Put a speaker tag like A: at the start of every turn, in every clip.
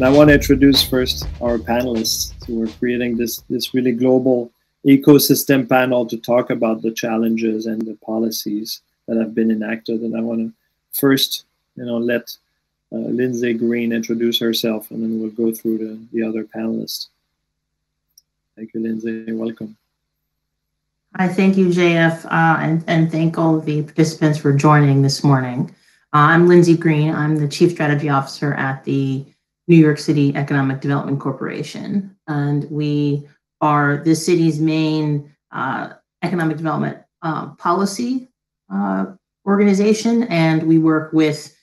A: And I want to introduce first our panelists. So we're creating this this really global ecosystem panel to talk about the challenges and the policies that have been enacted. And I want to first, you know, let uh, Lindsay Greene introduce herself, and then we'll go through the, the other panelists. Thank you, Lindsay. Welcome.
B: Hi, thank you, JF, uh, and, and thank all of the participants for joining this morning. Uh, I'm Lindsay Greene. I'm the Chief Strategy Officer at the New York City Economic Development Corporation, and we are the city's main uh, economic development uh, policy uh, organization, and we work with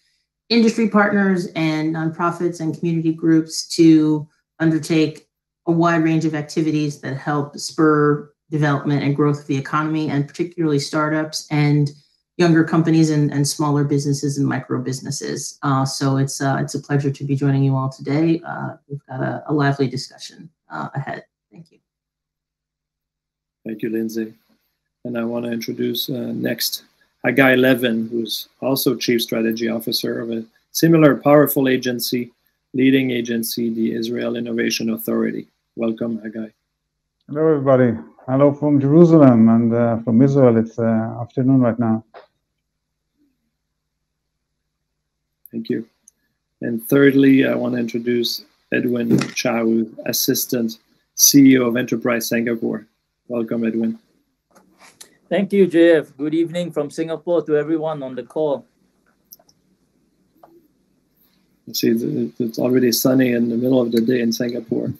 B: industry partners and nonprofits and community groups to undertake a wide range of activities that help spur development and growth of the economy, and particularly startups and younger companies and, and smaller businesses and micro businesses. Uh, so it's uh, it's a pleasure to be joining you all today. Uh, we've got a, a lively discussion uh, ahead. Thank you.
A: Thank you, Lindsay. And I want to introduce uh, next Hagay Levin, who's also Chief Strategy Officer of a similar powerful agency, leading agency, the Israel Innovation Authority. Welcome, Hagay.
C: Hello, everybody. Hello from Jerusalem and uh, from Israel. It's uh, afternoon right now.
A: Thank you. And thirdly, I want to introduce Edwin Chow, Assistant CEO of Enterprise Singapore. Welcome, Edwin.
D: Thank you, JF. Good evening from Singapore to everyone on the call.
A: See, it's already sunny in the middle of the day in Singapore.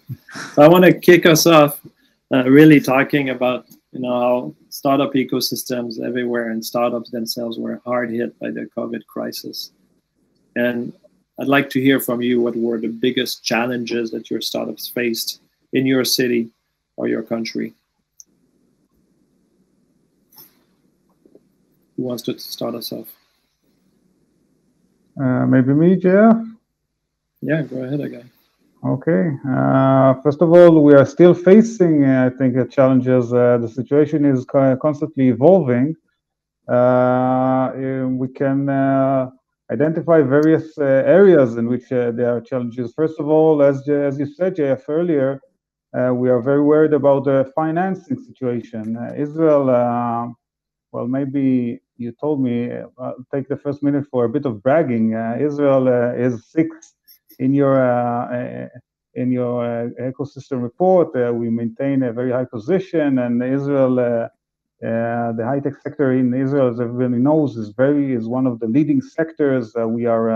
A: so I want to kick us off uh, really talking about you know how startup ecosystems everywhere and startups themselves were hard hit by the COVID crisis. And I'd like to hear from you what were the biggest challenges that your startups faced in your city or your country. Who wants to start us off?
C: Uh, maybe me, JF?
A: Yeah, go ahead, again.
C: Okay. Uh, first of all, we are still facing, uh, I think, uh, challenges. Uh, the situation is constantly evolving. Uh, we can uh, identify various uh, areas in which uh, there are challenges. First of all, as, as you said, JF, earlier, uh, we are very worried about the financing situation. Israel, well, maybe you told me, I'll take the first minute for a bit of bragging. Israel is sixth in your uh, uh, in your uh, ecosystem report, we maintain a very high position, and Israel. The high tech sector in Israel, as everybody knows, is very is one of the leading sectors. we are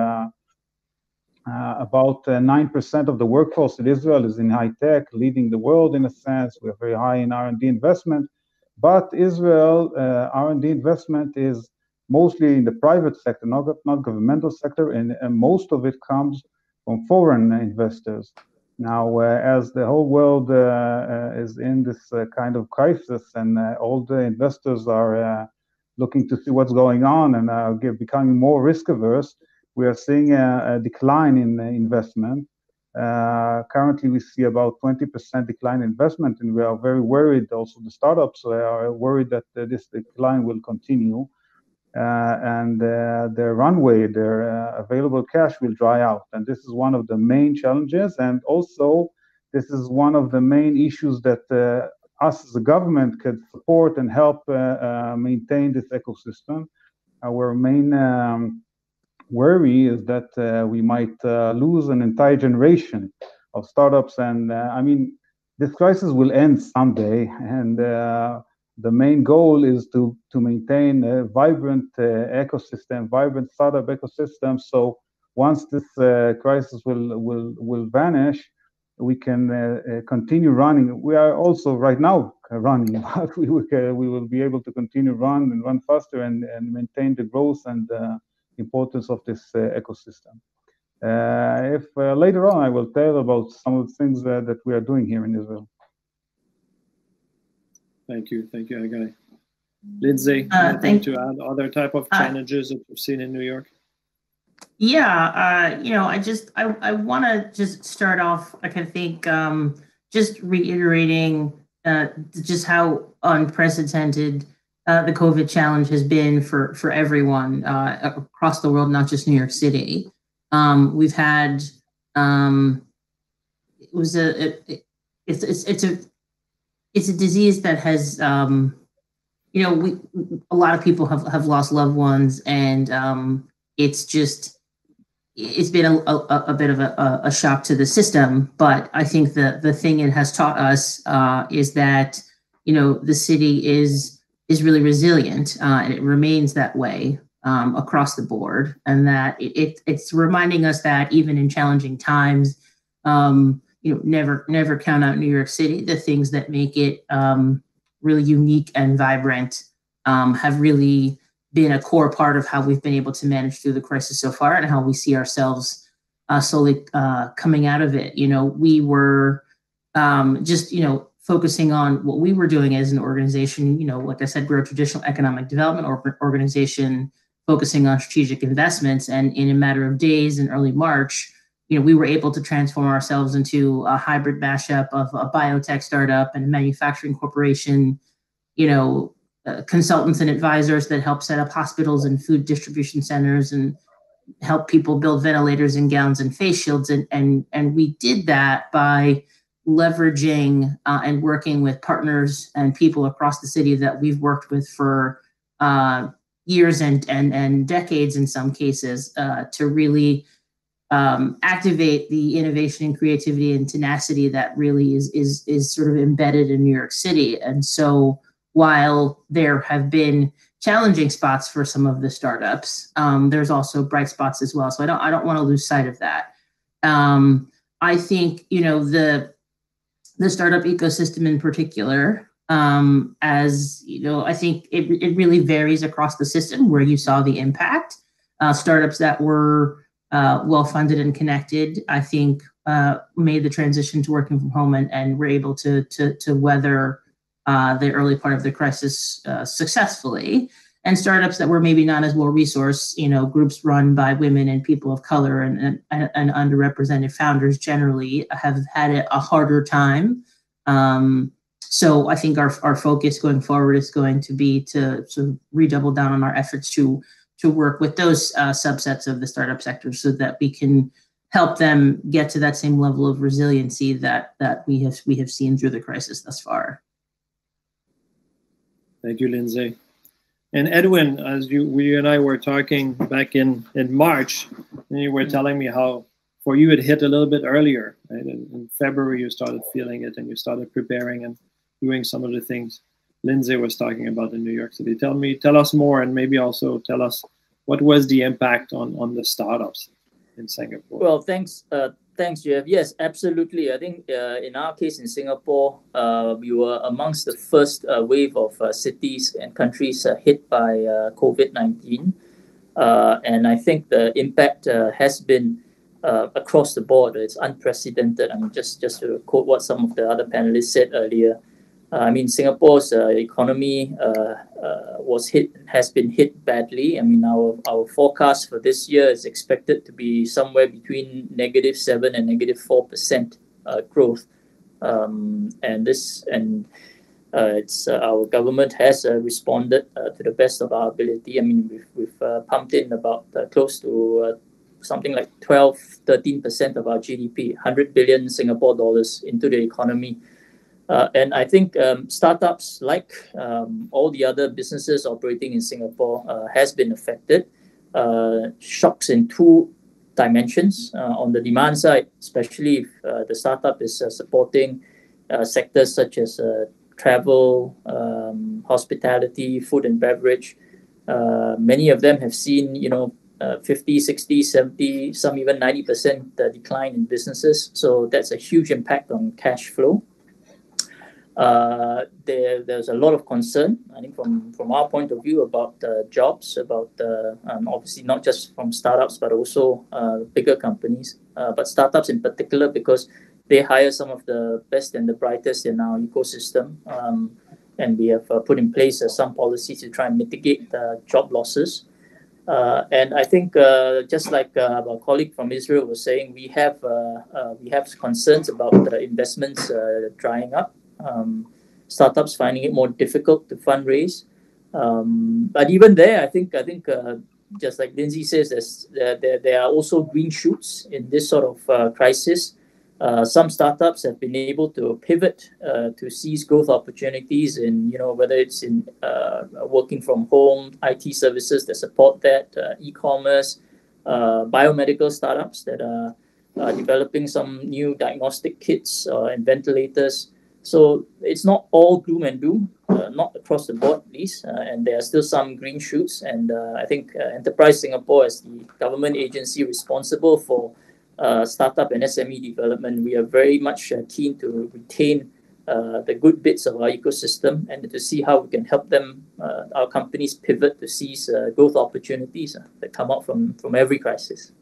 C: uh, about 9% of the workforce in Israel is in high tech, leading the world in a sense. We are very high in R&D investment, but Israel uh, R&D investment is mostly in the private sector, not, not governmental sector, and, and most of it comes from foreign investors. Now, uh, as the whole world uh, uh, is in this kind of crisis and all the investors are looking to see what's going on and are becoming more risk averse, we are seeing a, a decline in investment. Uh, currently, we see about 20% decline in investment, and we are very worried. Also, the startups are worried that uh, this decline will continue. Uh, and uh, their runway, their uh, available cash will dry out. And this is one of the main challenges. And also, this is one of the main issues that us as a government could support and help maintain this ecosystem. Our main um, worry is that uh, we might uh, lose an entire generation of startups. And uh, I mean, this crisis will end someday, and the main goal is to to maintain a vibrant uh, ecosystem, vibrant startup ecosystem. So once this uh, crisis will will will vanish, we can uh, uh continue running. We are also right now running, but we will, uh, we will be able to continue run and run faster and, and maintain the growth and uh, importance of this ecosystem. if later on I will tell about some of the things that we are doing here in Israel.
A: Thank you. Thank you, Hagay. Lindsay, uh, thank to add other type of uh, challenges uh, that you've seen in New York?
B: Yeah, uh, you know, I just I, I want to just start off. Like I think um, just reiterating uh, just how unprecedented uh, the COVID challenge has been for for everyone uh, across the world, not just New York City. Um, we've had um, was a it, it's it's it's a it's a disease that has um, you know we a lot of people have have lost loved ones and um, it's just it's been a, a, a bit of a, a, shock to the system. But i think the the thing it has taught us uh, is that you know the city is is really resilient uh, and it remains that way um, across the board. And that it, it, it's reminding us that even in challenging times um, you know never never count out new york city the things that make it um, really unique and vibrant um, have really been a core part of how we've been able to manage through the crisis so far and how we see ourselves uh, slowly uh, coming out of it. You know, we were um, just, you know, focusing on what we were doing as an organization. You know, like I said, we're a traditional economic development or- organization focusing on strategic investments. And in a matter of days in early March, you know, we were able to transform ourselves into a hybrid mashup of a biotech startup and a manufacturing corporation, you know, uh, consultants and advisors that help set up hospitals and food distribution centers and help people build ventilators and gowns and face shields. And and and we did that by leveraging uh, and working with partners and people across the city that we've worked with for uh, years and and and decades in some cases uh, to really um, activate the innovation and creativity and tenacity that really is is is sort of embedded in New York City and so while there have been challenging spots for some of the startups, um, there's also bright spots as well. So I don't I don't want to lose sight of that. Um, I think you know the the startup ecosystem in particular, um, as you know, I think it it really varies across the system where you saw the impact. Uh, startups that were uh, well funded and connected, I think, uh, made the transition to working from home and, and were able to to to weather uh, the early part of the crisis uh, successfully. And startups that were maybe not as well resourced you know groups run by women and people of color and, and, and underrepresented founders generally have had a harder time. Um, so i think our, our focus going forward is going to be to sort of redouble down on our efforts to to work with those uh, subsets of the startup sector so that we can help them get to that same level of resiliency that that we have we have seen through the crisis thus far
A: Thank you, Lindsay. And Edwin, as you, we and I were talking back in, in March, and you were telling me how for you it hit a little bit earlier. Right? In, in, February, you started feeling it and you started preparing and doing some of the things Lindsay was talking about in New York City. Tell me, tell us more, and maybe also tell us what was the impact on on the startups in Singapore.
D: Well, thanks, uh, Thanks, JF. Yes, absolutely. I think uh, in our case in Singapore, uh, we were amongst the first uh, wave of uh, cities and countries uh, hit by uh, COVID 19. and I think the impact has been across the board. It's unprecedented. I mean, just, just to quote what some of the other panelists said earlier, I mean, Singapore's uh, economy uh, was hit, has been hit badly. I mean, our, our forecast for this year is expected to be somewhere between negative seven and negative four percent growth. Um, and this and uh, it's uh, our government has uh, responded to the best of our ability. I mean, we've, we've pumped in about close to something like 12, 13% of our GDP, 100 billion Singapore dollars into the economy uh, and I think um, startups, like um, all the other businesses operating in Singapore, uh, has been affected. Uh, shocks in two dimensions. Uh, on the demand side, especially if uh, the startup is uh, supporting sectors such as travel, um, hospitality, food and beverage. many of them have seen, you know, 50, 60, 70, some even 90% decline in businesses. So that's a huge impact on cash flow uh, there, there's a lot of concern, I think, from, from our point of view about uh, jobs, about uh, um, obviously not just from startups, but also uh, bigger companies, uh, but startups in particular, because they hire some of the best and the brightest in our ecosystem. Um, and we have put in place some policies to try and mitigate job losses. and I think, just like our colleague from Israel was saying, we have we have concerns about the investments drying up um, startups finding it more difficult to fundraise. Um, but even there, I think I think uh, just like Lindsay says, there, there there are also green shoots in this sort of uh, crisis. Uh, some startups have been able to pivot uh, to seize growth opportunities in, you know, whether it's in uh, working from home, IT services that support that, uh, e-commerce, biomedical startups that are developing some new diagnostic kits and ventilators. So it's not all gloom and doom, not across the board at least, and there are still some green shoots. And I think Enterprise Singapore, as the government agency responsible for uh, startup and SME development, we are very much uh, keen to retain uh, the good bits of our ecosystem and to see how we can help them, uh, our companies pivot to seize uh, growth opportunities uh, that come out from, from every crisis.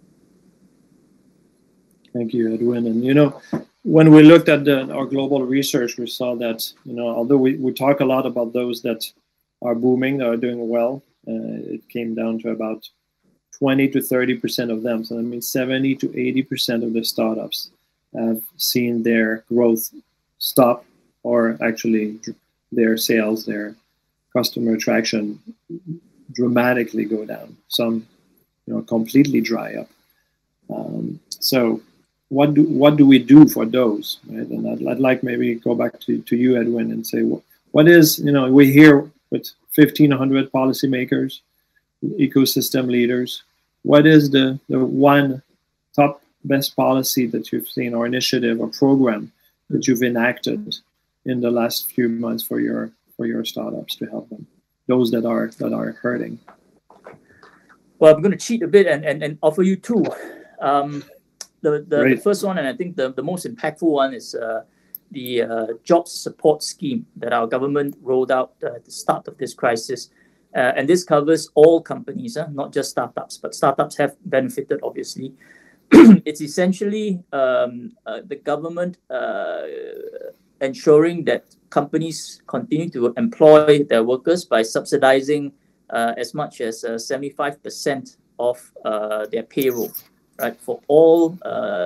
A: Thank you, Edwin. And you know, when we looked at the, our global research, we saw that you know, although we, we talk a lot about those that are booming, that are doing well, it came down to about 20 to 30% of them. So that means 70 to 80% of the startups have seen their growth stop or actually their sales, their customer attraction dramatically go down. Some, you know, completely dry up. Um, so what do what do we do for those? Right? And I'd, I'd like maybe go back to, to you, Edwin, and say what, what is you know we hear with 1,500 policymakers, ecosystem leaders, what is the, the one top best policy that you've seen or initiative or program that you've enacted in the last few months for your for your startups to help them those that are that are hurting
D: well i'm going to cheat a bit and and, and offer you two um, the, the, the, first one and i think the, the most impactful one is uh, the uh, jobs support scheme that our government rolled out uh, at the start of this crisis. Uh, and this covers all companies, uh, not just startups, but startups have benefited, obviously. it's essentially um, uh, the government uh, ensuring that companies continue to employ their workers by subsidizing uh, as much as 75% uh, of their payroll, right, for all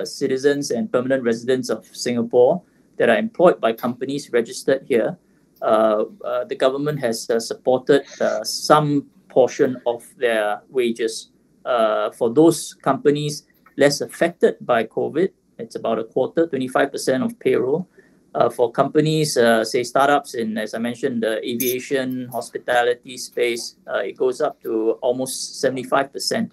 D: citizens and permanent residents of Singapore that are employed by companies registered here uh, uh, the government has uh, supported some portion of their wages. for those companies less affected by COVID, it's about a quarter, 25% of payroll. Uh, for companies, uh, say startups in, as I mentioned, the aviation, hospitality space, uh, it goes up to almost 75%.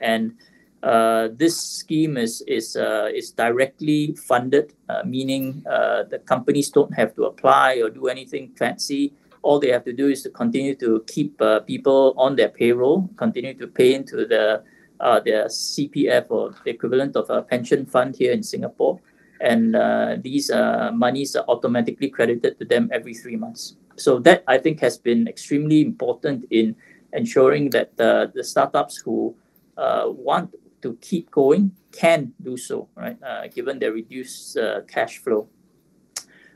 D: and uh, this scheme is is uh, is directly funded, uh, meaning uh, the companies don't have to apply or do anything fancy. All they have to do is to continue to keep uh, people on their payroll, continue to pay into the uh, their CPF or the equivalent of a pension fund here in Singapore, and these monies are automatically credited to them every three months. So that I think has been extremely important in ensuring that the startups who want to keep going can do so, right? Uh, given their reduced uh, cash flow.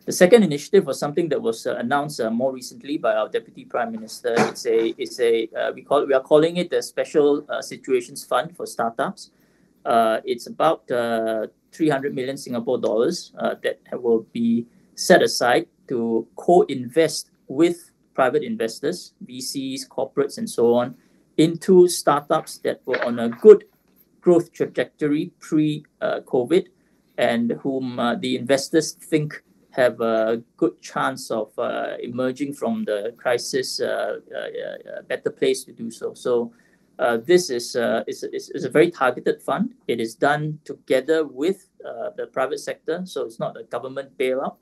D: The second initiative was something that was uh, announced uh, more recently by our Deputy Prime Minister. It's a it's a uh, we call we are calling it the Special uh, Situations Fund for startups. it's about 300 million Singapore dollars that will be set aside to co-invest with private investors, VCs, corporates, and so on, into startups that were on a good growth trajectory pre COVID and whom uh, the investors think have a good chance of uh, emerging from the crisis uh, a better place to do so. So uh, this is, uh, is, is, is, a very targeted fund. It is done together with uh, the private sector, so it's not a government bailout.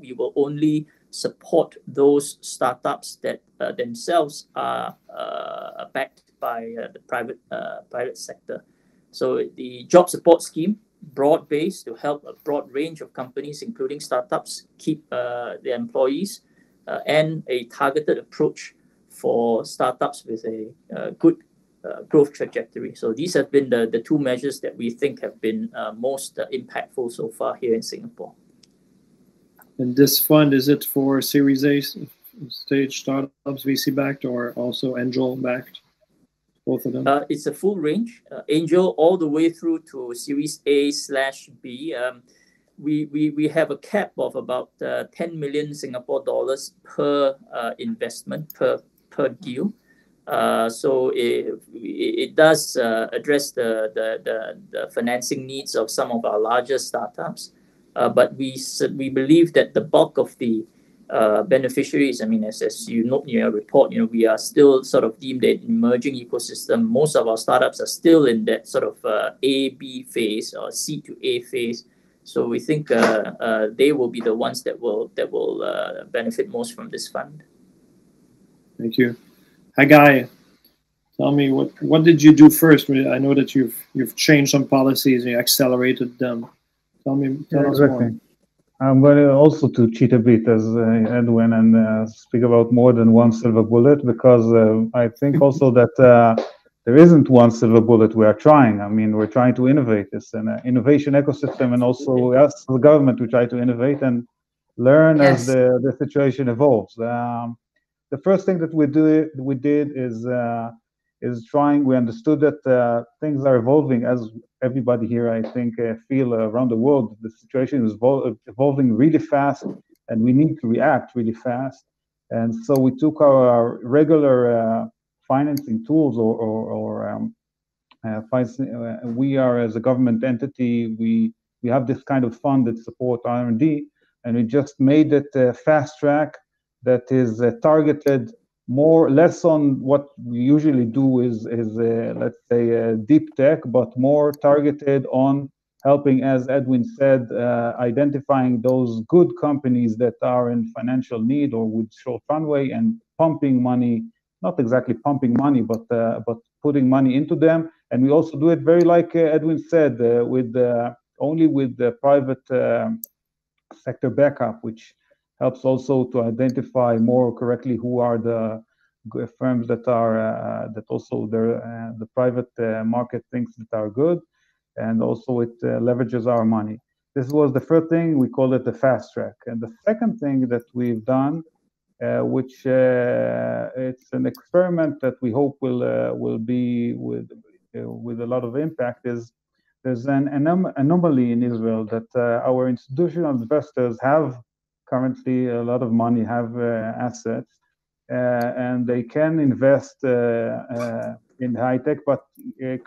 D: we will only support those startups that themselves are backed by the private private sector. So the job support scheme, broad based to help a broad range of companies, including startups, keep uh, their employees, uh, and a targeted approach for startups with a uh, good uh, growth trajectory. So these have been the, the two measures that we think have been uh, most uh, impactful so far here in Singapore.
A: And this fund, is it for Series A stage startups, VC backed, or also angel backed? Both of them?
D: Uh, it's a full range, uh, angel all the way through to Series A slash B. Um, we, we, we have a cap of about uh, 10 million Singapore dollars per uh, investment per per deal. Uh, so it, it does uh, address the, the, the, the, financing needs of some of our larger startups. But we, we believe that the bulk of the uh, beneficiaries, I mean, as, as you note in your report, you know, we are still sort of deemed an emerging ecosystem. Most of our startups are still in that sort of uh, A, B phase or C to A phase. So we think uh, they will be the ones that will that will benefit most from this fund.
A: Thank you. Hagay, tell me what what did you do first? I know that you've you've changed some policies and you accelerated them. Tell me, tell yeah, us exactly. more.
C: I'm going to also to cheat a bit as uh, Edwin and uh, speak about more than one silver bullet because uh, I think also that uh, there isn't one silver bullet we are trying. I mean, we're trying to innovate. this an uh, innovation ecosystem, and also us, the government, we try to innovate and learn yes. as the, the situation evolves. Um, the first thing that we do we did is uh, is trying. We understood that uh, things are evolving as everybody here, I think, uh, feel around the world. The situation is evol- evolving really fast, and we need to react really fast. And so we took our regular uh, financing tools, or, or, or um, uh, uh, we are as a government entity, we we have this kind of fund that support R&D, and we just made it a fast track that is uh, targeted more less on what we usually do is is uh, let's say uh, deep tech, but more targeted on helping, as Edwin said, uh, identifying those good companies that are in financial need or with short runway and pumping money, not exactly pumping money, but uh, but putting money into them. And we also do it very like uh, Edwin said, with only with the private sector backup, which helps also to identify more correctly who are the firms that are uh, that also uh, the private uh, market thinks that are good, and also it uh, leverages our money. This was the first thing we call it the fast track, and the second thing that we've done, uh, which uh, it's an experiment that we hope will will be with with a lot of impact, is there's an anom- anomaly in Israel that our institutional investors have currently a lot of money have uh, assets uh, and they can invest uh, in high tech, but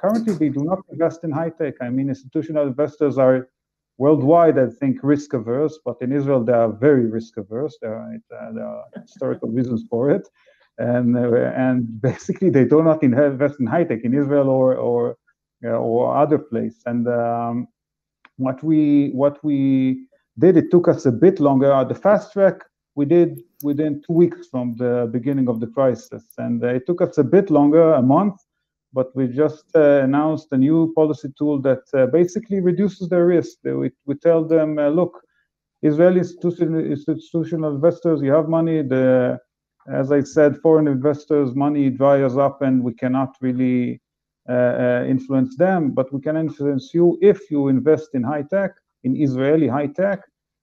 C: currently they do not invest in high tech. I mean, institutional investors are worldwide, I think, risk averse, but in Israel they are very risk averse. There are, there are historical reasons for it, and and basically they do not invest in high tech in Israel or or or other place. And um, what we what we did. It took us a bit longer. Uh, the fast track we did within two weeks from the beginning of the crisis, and uh, it took us a bit longer, a month. But we just uh, announced a new policy tool that basically reduces their risk. We, we tell them, look, Israeli institutional investors, you have money. The, as I said, foreign investors' money dries up, and we cannot really uh, influence them. But we can influence you if you invest in high tech in Israeli high tech,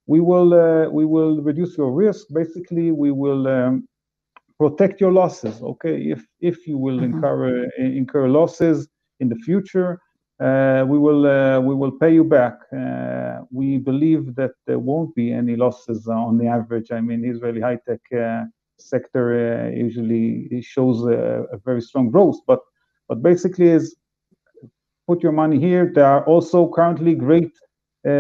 C: we will uh, we will reduce your risk. Basically, we will um, protect your losses. Okay, if if you will mm-hmm. incur uh, incur losses in the future, uh, we will uh, we will pay you back. Uh, we believe that there won't be any losses on the average. I mean, Israeli high tech uh, sector usually shows a, a, very strong growth, but but basically is put your money here. There are also currently great Uh, uh,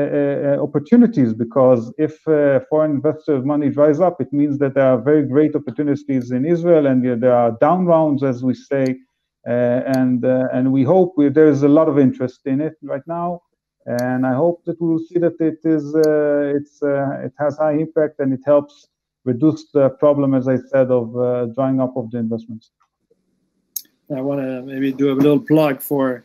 C: uh, opportunities because if uh, foreign investors' money dries up, it means that there are very great opportunities in Israel, and there are down rounds, as we say, and and we hope we, there is a lot of interest in it right now, and I hope that we will see that it is it's it has high impact and it helps reduce the problem, as I said, of drying up of the investments.
A: I want to maybe do a little plug for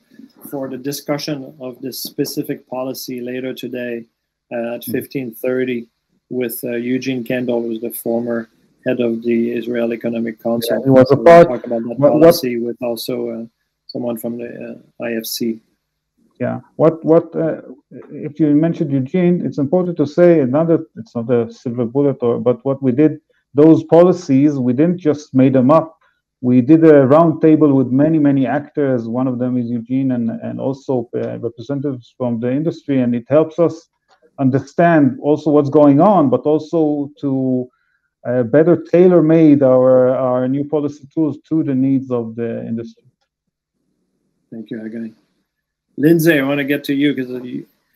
A: for the discussion of this specific policy later today uh, at 15:30 hmm. with uh, Eugene Kandel, who's the former head of the Israel Economic Council.
C: Yeah, he was a part.
A: Talk about that policy what, with also uh, someone from the uh, IFC.
C: Yeah. What what uh, if you mentioned Eugene? It's important to say another. It's not a silver bullet, or but what we did. Those policies we didn't just made them up we did a roundtable with many, many actors. One of them is Eugene and, and also uh, representatives from the industry. And it helps us understand also what's going on, but also to uh, better tailor made our our new policy tools to the needs of the industry.
A: Thank you, Hagay. Lindsay, I want to get to you because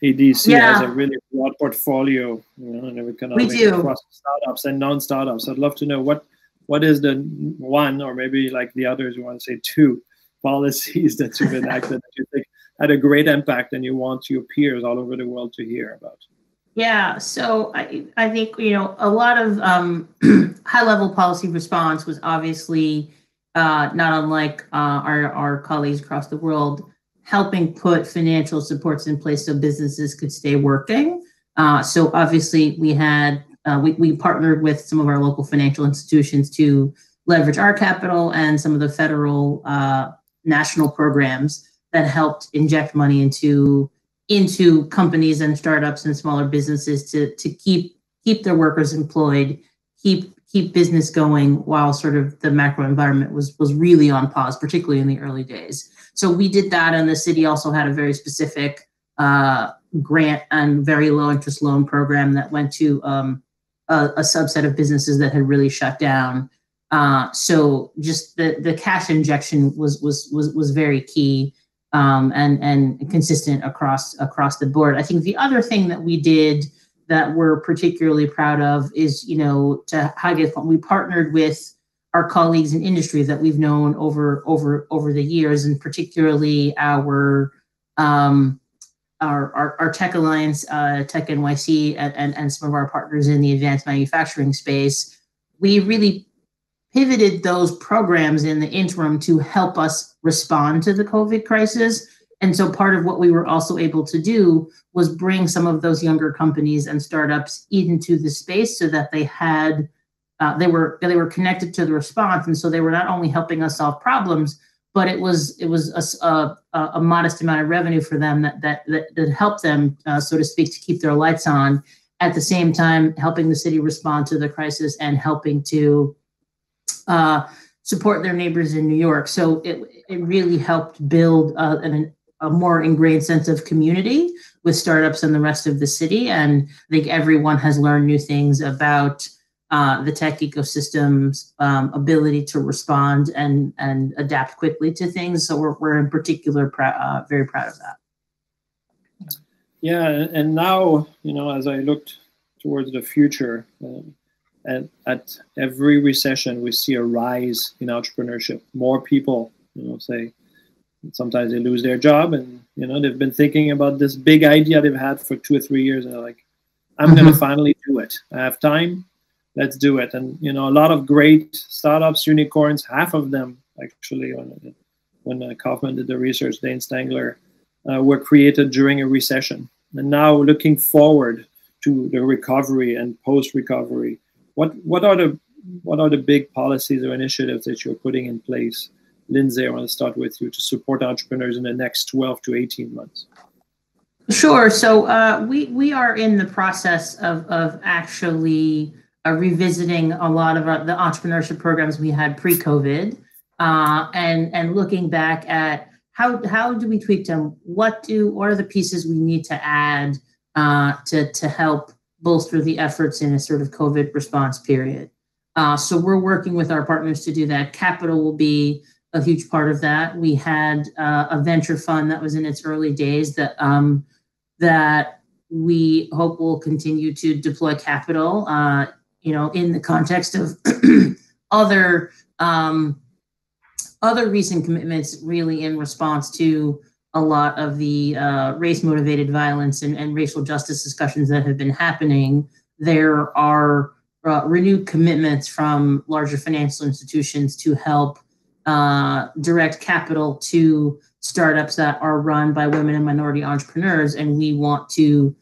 A: EDC
B: Yeah.
A: has a really broad portfolio, you know, and economic
B: do.
A: across startups and non-startups. I'd love to know what what is the one or maybe like the others you want to say two policies that you've enacted that you think had a great impact and you want your peers all over the world to hear about.
B: Yeah, so I, I think, you know, a lot of um, high level policy response was obviously uh, not unlike uh, our, our colleagues across the world, helping put financial supports in place so businesses could stay working. Uh, so obviously, we had uh, we, we partnered with some of our local financial institutions to leverage our capital and some of the federal uh, national programs that helped inject money into into companies and startups and smaller businesses to to keep keep their workers employed, keep keep business going while sort of the macro environment was was really on pause, particularly in the early days. So we did that, and the city also had a very specific uh, grant and very low interest loan program that went to um, a, a subset of businesses that had really shut down. Uh, so just the the cash injection was was was was very key um, and and consistent across across the board. I think the other thing that we did that we're particularly proud of is you know to Hagay's point, we partnered with our colleagues in industry that we've known over over over the years, and particularly our um, our, our, our Tech Alliance, uh, Tech NYC, and, and, and some of our partners in the advanced manufacturing space, we really pivoted those programs in the interim to help us respond to the COVID crisis. And so part of what we were also able to do was bring some of those younger companies and startups into the space so that they had uh, they were they were connected to the response, and so they were not only helping us solve problems, but it was it was a, a, a modest amount of revenue for them that that that, that helped them, uh, so to speak, to keep their lights on. At the same time, helping the city respond to the crisis and helping to uh, support their neighbors in New York. So it it really helped build uh, an, a more ingrained sense of community with startups and the rest of the city. And I think everyone has learned new things about uh, the tech ecosystem's um, ability to respond and and adapt quickly to things. So we're we're in particular prou- uh, very proud of that.
A: Yeah, and now you know, as I looked towards the future, um, at, at every recession, we see a rise in entrepreneurship. More people, you know, say sometimes they lose their job, and you know they've been thinking about this big idea they've had for two or three years, and they're like, "I'm going to finally do it. I have time. Let's do it." And you know, a lot of great startups, unicorns, half of them actually, when, when uh, Kauffman did the research, Dane Stangler, uh, were created during a recession. And now, looking forward to the recovery and post-recovery, what what are the what are the big policies or initiatives that you're putting in place? Lindsay, I want to start with you to support entrepreneurs in the next 12 to 18 months.
B: Sure. So uh, we we are in the process of of actually uh, revisiting a lot of our, the entrepreneurship programs we had pre-COVID, uh, and and looking back at how how do we tweak them? What do what are the pieces we need to add uh, to to help bolster the efforts in a sort of COVID response period? Uh, so we're working with our partners to do that. Capital will be a huge part of that. We had uh, a venture fund that was in its early days that um, that we hope will continue to deploy capital. Uh, you know, in the context of other um, other recent commitments, really in response to a lot of the uh, race motivated violence and, and racial justice discussions that have been happening. There are uh, renewed commitments from larger financial institutions to help uh, direct capital to startups that are run by women and minority entrepreneurs, and we want to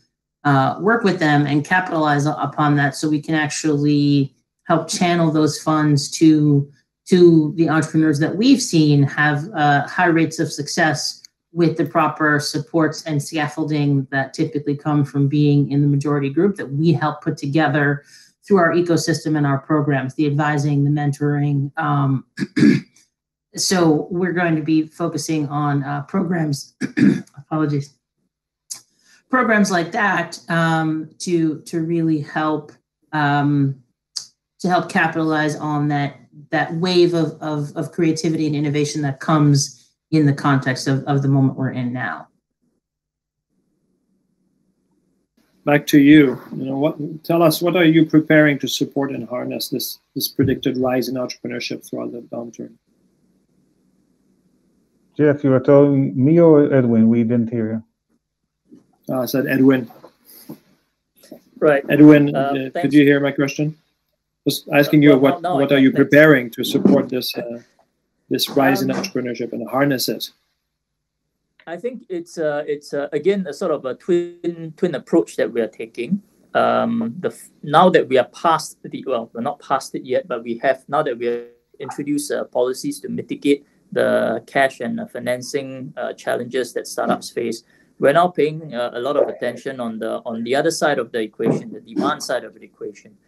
B: uh, work with them and capitalize upon that, so we can actually help channel those funds to to the entrepreneurs that we've seen have uh, high rates of success with the proper supports and scaffolding that typically come from being in the majority group that we help put together through our ecosystem and our programs, the advising, the mentoring. Um, so we're going to be focusing on uh, programs. apologies. Programs like that um, to to really help um, to help capitalize on that that wave of, of, of creativity and innovation that comes in the context of, of the moment we're in now.
A: Back to you. You know, what tell us what are you preparing to support and harness this this predicted rise in entrepreneurship throughout the downturn?
C: JF, you were telling me or Edwin? We didn't hear
A: you. Uh, I said Edwin.
D: Right.
A: Edwin, um, uh, could you hear my question? Just asking you, what no, what are you preparing to support this uh, this rise um, in entrepreneurship and harness it?
D: I think it's uh, it's uh, again a sort of a twin twin approach that we are taking. Um, the now that we are past the well, we're not past it yet, but we have now that we have introduced uh, policies to mitigate the cash and financing uh, challenges that startups face. We're now paying uh, a lot of attention on the on the other side of the equation, the demand side of the equation.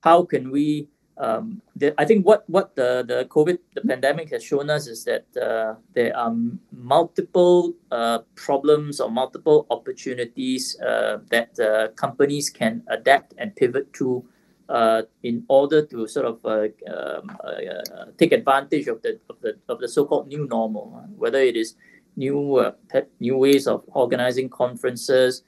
D: How can we um, the, I think what what the the COVID the pandemic has shown us is that uh, there are multiple uh, problems or multiple opportunities uh, that uh, companies can adapt and pivot to uh, in order to sort of um, take advantage of the of the of the so-called new normal, whether it is new new ways of organizing conferences,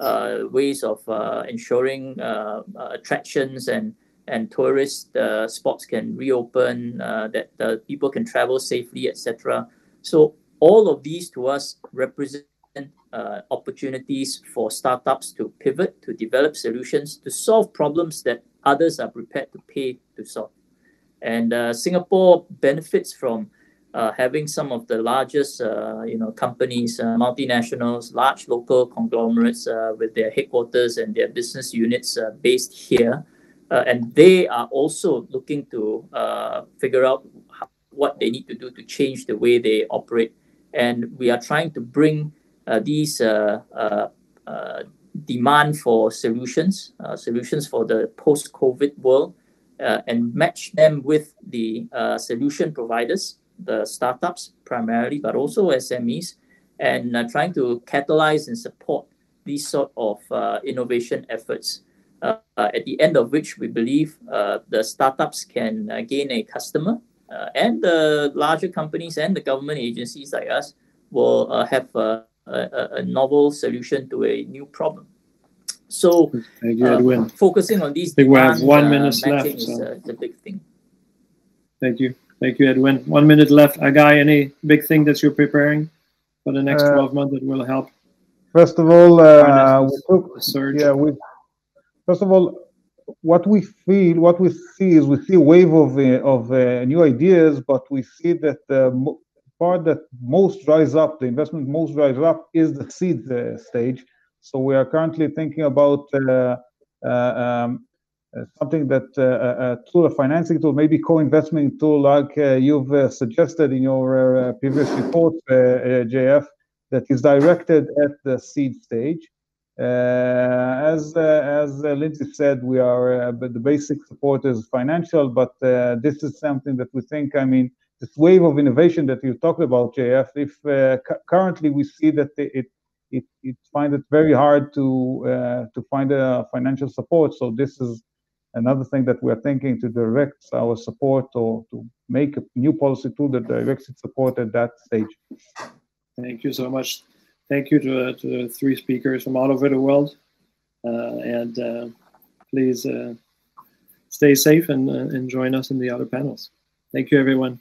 D: uh, ways of uh, ensuring uh, attractions and and tourist spots can reopen, that people can travel safely, etc. So all of these to us represent uh, opportunities for startups to pivot, to develop solutions, to solve problems that others are prepared to pay to solve. And uh, Singapore benefits from uh, having some of the largest, uh, you know, companies, uh, multinationals, large local conglomerates uh, with their headquarters and their business units uh, based here, uh, and they are also looking to figure out what they need to do to change the way they operate. And we are trying to bring these demand for solutions, solutions for the post-COVID world, and match them with the solution providers the startups primarily, but also SMEs, and uh, trying to catalyze and support these sort of uh, innovation efforts. Uh, uh at the end of which we believe uh, the startups can uh, gain a customer, and the larger companies and the government agencies like us will have a, a, a, novel solution to a new problem. So,
A: you,
D: focusing on these,
A: I think we have one minute left.
D: Is, so. the big thing.
A: Thank you. Thank you, Edwin. One minute left. Agai, any big thing that you're preparing for the next uh, 12 months that will help?
C: First of all, uh, we took, yeah, we, first of all, what we feel, what we see is we see a wave of, uh, of uh, new ideas, but we see that the part that most dries up, the investment most dries up, is the seed uh, stage. So we are currently thinking about uh, um, uh, Uh, something that uh, uh, a tool, a financing tool, maybe co-investment tool like uh, you've uh, suggested in your previous report, JF, that is directed at the seed stage. Uh, as uh, as uh, Lindsay said, we are the basic support is financial, but this is something that we think. I mean, this wave of innovation that you talked about, JF. If currently we see that it it it find it very hard to to find a financial support, so this is Another thing that we are thinking to direct our support or to make a new policy tool that directs its support at that stage.
A: Thank you so much. Thank you to, uh, to the three speakers from all over the world. Uh, and uh, please uh, stay safe and, uh, and join us in the other panels. Thank you, everyone.